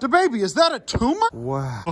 The baby, is that a tumor? Wow.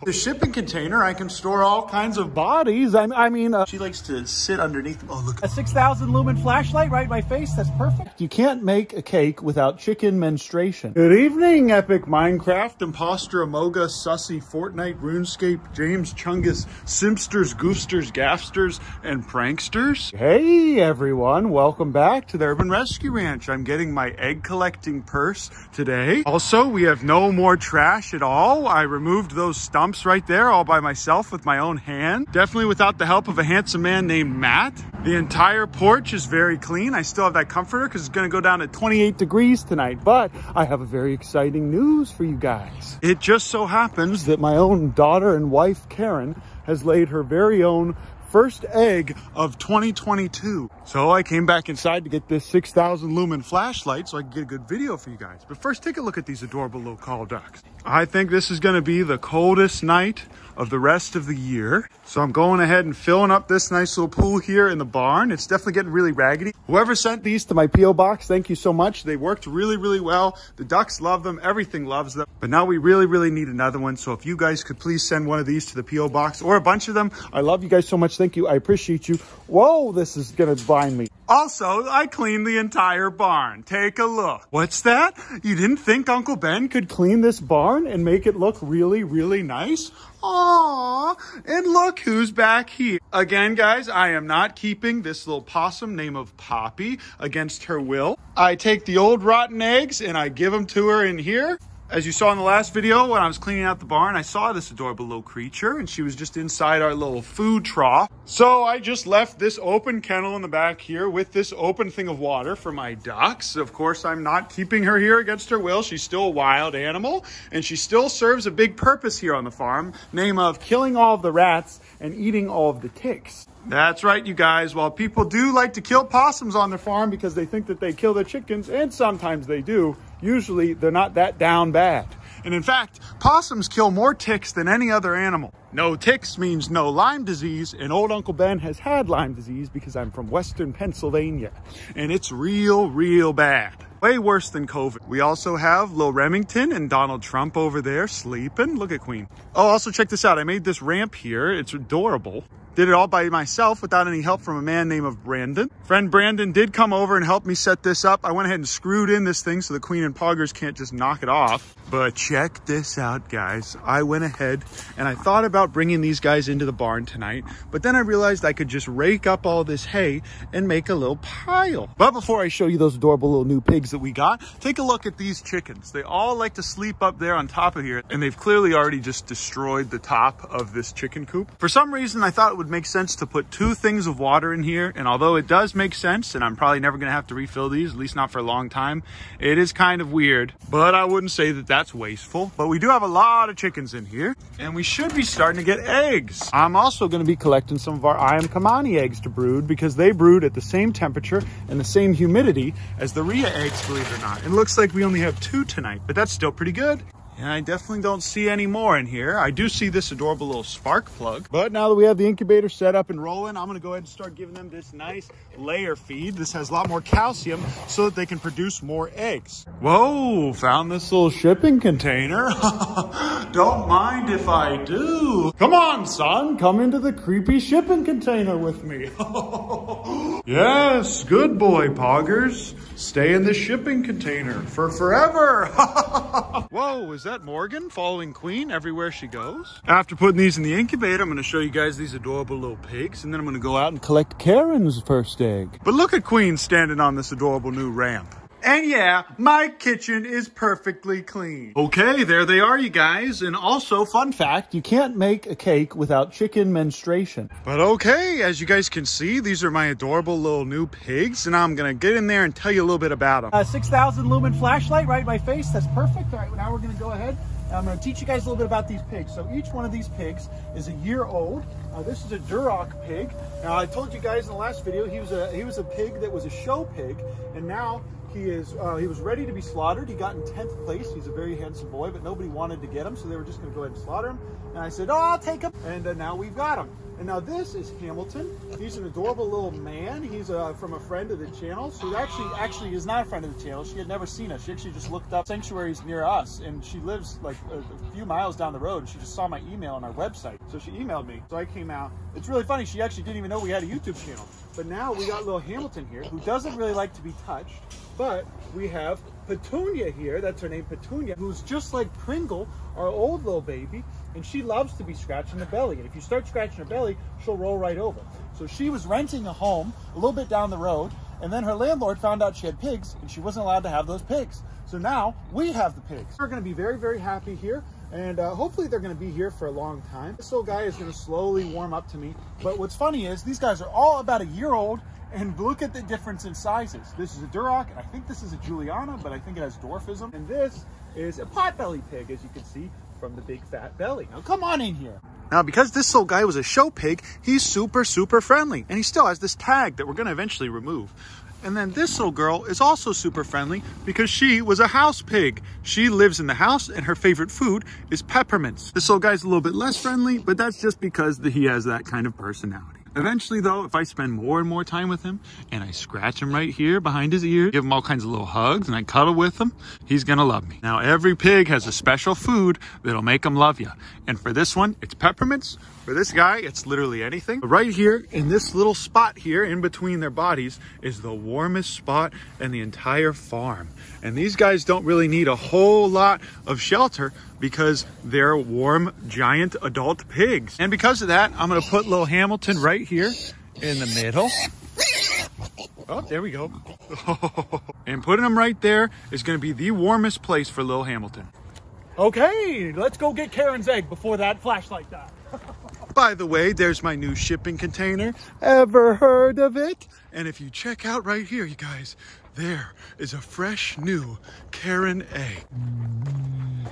the shipping container, I can store all kinds of Bodies. I, I mean, uh, She likes to sit underneath them. Oh, look. a 6,000 lumen flashlight right in my face. That's perfect. You can't make a cake without chicken menstruation. Good evening, Epic Minecraft, Imposter, Amoga, Sussy, Fortnite, RuneScape, James, Chungus, Simpsters, Goofsters, Gaffsters, and Pranksters. Hey, everyone. Welcome back to the Urban Rescue Ranch. I'm getting my egg collecting purse today. Also, we have no more trash at all. I removed those stumps right there all by myself with my own hand. Definitely without the help of a handsome man named Matt. The entire porch is very clean. I still have that comforter because it's going to go down to 28 degrees tonight, but I have a very exciting news for you guys. It just so happens That my own daughter and wife, Karen, has laid her very own first egg of 2022. So I came back inside to get this 6,000 lumen flashlight so I can get a good video for you guys. But first, take a look at these adorable little call ducks. I think this is gonna be the coldest night of the rest of the year. So I'm going ahead and filling up this nice little pool here in the barn. It's definitely getting really raggedy. Whoever sent these to my P.O. box, thank you so much. They worked really, really well. The ducks love them. Everything loves them. But now we really, really need another one. So if you guys could please send one of these to the P.O. box or a bunch of them, I love you guys so much. Thank you. I appreciate you. Whoa, this is gonna bind me. Also, I cleaned the entire barn. Take a look. What's that? You didn't think Uncle Ben could Clean this barn and make it look really, really nice? Aww, and look who's back here. Again, guys, I am not keeping this little possum name of Poppy against her will. I take the old rotten eggs and I give them to her in here. As you saw in the last video, when I was cleaning out the barn, I saw this adorable little creature and she was just inside our little food trough. So I just left this open kennel in the back here with this open thing of water for my ducks. Of course, I'm not keeping her here against her will. She's still a wild animal and she still serves a big purpose here on the farm, name of killing all of the rats and eating all of the ticks. That's right, you guys. While people do like to kill possums on their farm because they think that they kill their chickens, and sometimes they do, usually they're not that down bad. And in fact, possums kill more ticks than any other animal. No ticks means no Lyme disease, and old Uncle Ben has had Lyme disease because I'm from Western Pennsylvania, and it's real, real bad. Way worse than COVID. We also have Lil Remington and Donald Trump over there sleeping. Look at Queen. Oh, also check this out. I made this ramp here. It's adorable. Did it all by myself without any help from a man named of Brandon. Friend Brandon did come over and help me set this up. I went ahead and screwed in this thing so the Queen and Poggers can't just knock it off. But check this out, guys. I went ahead and I thought about bringing these guys into the barn tonight, but then I realized I could just rake up all this hay and make a little pile. But before I show you those adorable little new pigs that we got, take a look at these chickens. They all like to sleep up there on top of here, and they've clearly already just destroyed the top of this chicken coop. For some reason, I thought it would make sense to put two things of water in here, and although it does make sense, and I'm probably never gonna have to refill these, at least not for a long time, it is kind of weird, but I wouldn't say that that's wasteful. But we do have a lot of chickens in here, and we should be starting to get eggs. I'm also going to be collecting some of our Ayam Cemani eggs to brood because they brood at the same temperature and the same humidity as the Rhea eggs, believe it or not. It looks like we only have two tonight, but that's still pretty good. And I definitely don't see any more in here. I do see this adorable little spark plug. But now that we have the incubator set up and rolling, I'm gonna go ahead and start giving them this nice layer feed. This has a lot more calcium so that they can produce more eggs. Whoa, found this little shipping container. don't mind if I do. Come on, son, come into the creepy shipping container with me. yes, good boy, Poggers. Stay in the shipping container for forever. Whoa, is that Morgan following Queen everywhere she goes? After putting these in the incubator, I'm going to show you guys these adorable little pigs, and then I'm going to go out and collect Karen's first egg. But look at Queen standing on this adorable new ramp. And yeah, my kitchen is perfectly clean. Okay, there they are, you guys. And also, fun fact, You can't make a cake without chicken menstruation. But okay, as you guys can see, these are my adorable little new pigs, and I'm gonna get in there and tell you a little bit about them. A 6,000 lumen flashlight right in my face. That's perfect. All right, now we're gonna go ahead. I'm gonna teach you guys a little bit about these pigs. So each one of these pigs is a year old. Uh, this is a Duroc pig. Now I told you guys in the last video he was a he was a pig that was a show pig, and now He is. Uh, he was ready to be slaughtered. He got in tenth place. He's a very handsome boy, but nobody wanted to get him, so they were just going to go ahead and slaughter him. And I said, "Oh, I'll take him." And uh, now we've got him. And now this is Hamilton. He's an adorable little man. He's uh, from a friend of the channel. So actually, actually is not a friend of the channel. She had never seen us. She actually just looked up sanctuaries near us, and she lives like a, a few miles down the road. She just saw my email on our website, so she emailed me. So I came out. It's really funny. She actually didn't even know we had a YouTube channel. But now we got little Hamilton here, who doesn't really like to be touched. But we have Petunia here, that's her name, Petunia, who's just like Pringle, our old little baby, and she loves to be scratching the belly. And if you start scratching her belly, she'll roll right over. So she was renting a home a little bit down the road, and then her landlord found out she had pigs, and she wasn't allowed to have those pigs. So now we have the pigs. We're gonna be very, very happy here. And uh, hopefully they're going to be here for a long time. This little guy is to slowly warm up to me. But what's funny is these guys are all about a year old and look at the difference in sizes. This is a Duroc, and I think this is a Juliana, but I think it has dwarfism. And this is a potbelly pig, as you can see from the big fat belly. Now come on in here. Now, because this little guy was a show pig, he's super, super friendly. And he still has this tag that we're going to eventually remove. And then this little girl is also super friendly because she was a house pig. She lives in the house and her favorite food is peppermints. This little guy's a little bit less friendly, but that's just because he has that kind of personality. Eventually though, if I spend more and more time with him and I scratch him right here behind his ear, give him all kinds of little hugs and I cuddle with him, he's gonna love me. Now every pig has a special food that'll make him love you. And for this one, it's peppermints. For this guy, it's literally anything. Right here in this little spot here in between their bodies is the warmest spot in the entire farm. And these guys don't really need a whole lot of shelter because they're warm, giant adult pigs. And because of that, I'm gonna put little Hamilton right here in the middle. Oh, there we go. and putting him right there is gonna be the warmest place for little Hamilton. Okay, let's go get Karen's egg before that flashlight dies. By the way, there's my new shipping container. Ever heard of it? And if you check out right here, you guys, there is a fresh new Karen egg.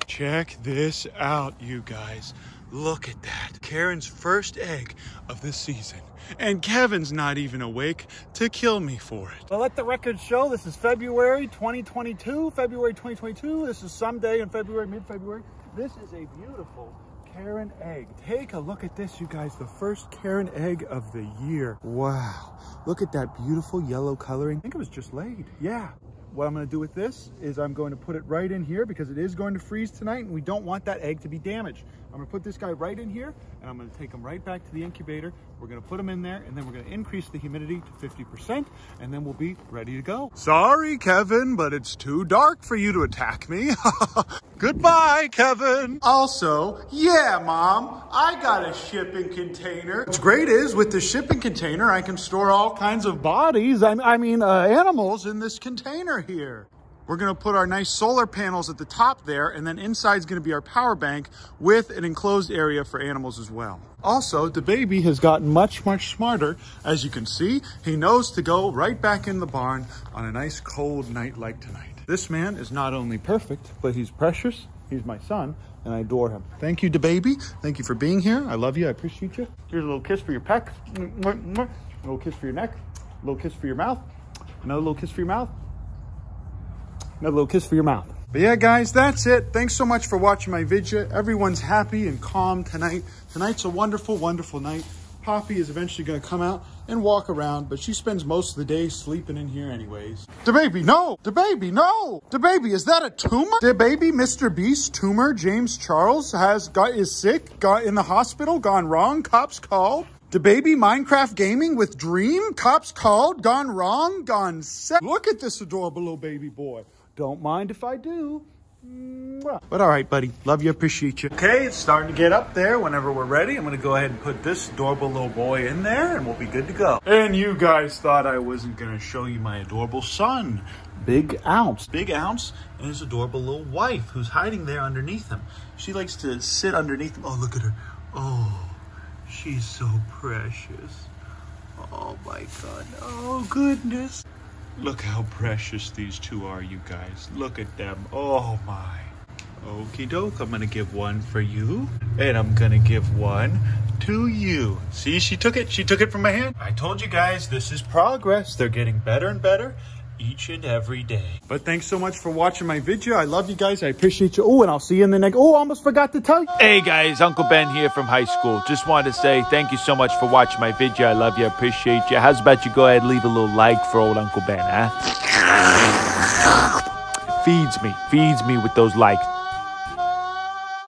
Check this out, you guys. Look at that. Karen's first egg of the season. And Kevin's not even awake to kill me for it. Well, let the record show this is February 2022. February 2022. This is someday in February, mid-February. This is a beautiful Karen egg. Take a look at this, you guys. The first Karen egg of the year. Wow. Look at that beautiful yellow coloring. I think it was just laid. Yeah. What I'm going to do with this is I'm going to put it right in here because it is going to freeze tonight and we don't want that egg to be damaged. I'm going to put this guy right in here and I'm going to take him right back to the incubator. We're going to put him in there and then we're going to increase the humidity to 50% and then we'll be ready to go. Sorry, Kevin, but it's too dark for you to attack me. Goodbye, Kevin. Also, yeah, Mom, I got a shipping container. What's great is with the shipping container, I can store all kinds of bodies, I, I mean uh, animals in this container here. We're gonna put our nice solar panels at the top there, and then inside's gonna be our power bank with an enclosed area for animals as well. Also, the baby has gotten much, much smarter. As you can see, he knows to go right back in the barn on a nice cold night like tonight. This man is not only perfect, but he's precious. He's my son, and I adore him. Thank you, baby. Thank you for being here. I love you. I appreciate you. Here's a little kiss for your peck. A little kiss for your neck. A little kiss for your mouth. Another little kiss for your mouth. Another little kiss for your mouth. But yeah, guys, that's it. Thanks so much for watching my video. Everyone's happy and calm tonight. Tonight's a wonderful, wonderful night. Poppy is eventually going to come out and walk around, but she spends most of the day sleeping in here anyways. The baby, no! The baby, no! The baby, is that a tumor? The baby, Mr. Beast tumor, James Charles, has got is sick, got in the hospital, gone wrong, cops called. The baby Minecraft gaming with Dream, cops called, gone wrong, gone set. Look at this adorable little baby boy. Don't mind if I do. But all right, buddy. Love you, appreciate you. Okay, it's starting to get up there. Whenever we're ready, I'm going to go ahead and put this adorable little boy in there and we'll be good to go. And you guys thought I wasn't going to show you my adorable son. Big Ounce. Big Ounce and his adorable little wife who's hiding there underneath him. She likes to sit underneath him. Oh, look at her. Oh, she's so precious. Oh my God. Oh goodness. Look how precious these two are, you guys. Look at them. Oh my. Okie doke, I'm gonna give one for you, and I'm gonna give one to you. See, she took it. She took it from my hand. I told you guys, this is progress. They're getting better and better, each and every day. But thanks so much for watching my video. I love you guys. I appreciate you. Oh, and I'll see you in the next. Oh, I almost forgot to tell you. Hey guys, Uncle Ben here from high school. Just wanted to say thank you so much for watching my video. I love you. I appreciate you. How's about you go ahead and leave a little like for old Uncle Ben, huh? Feeds me, feeds me with those likes.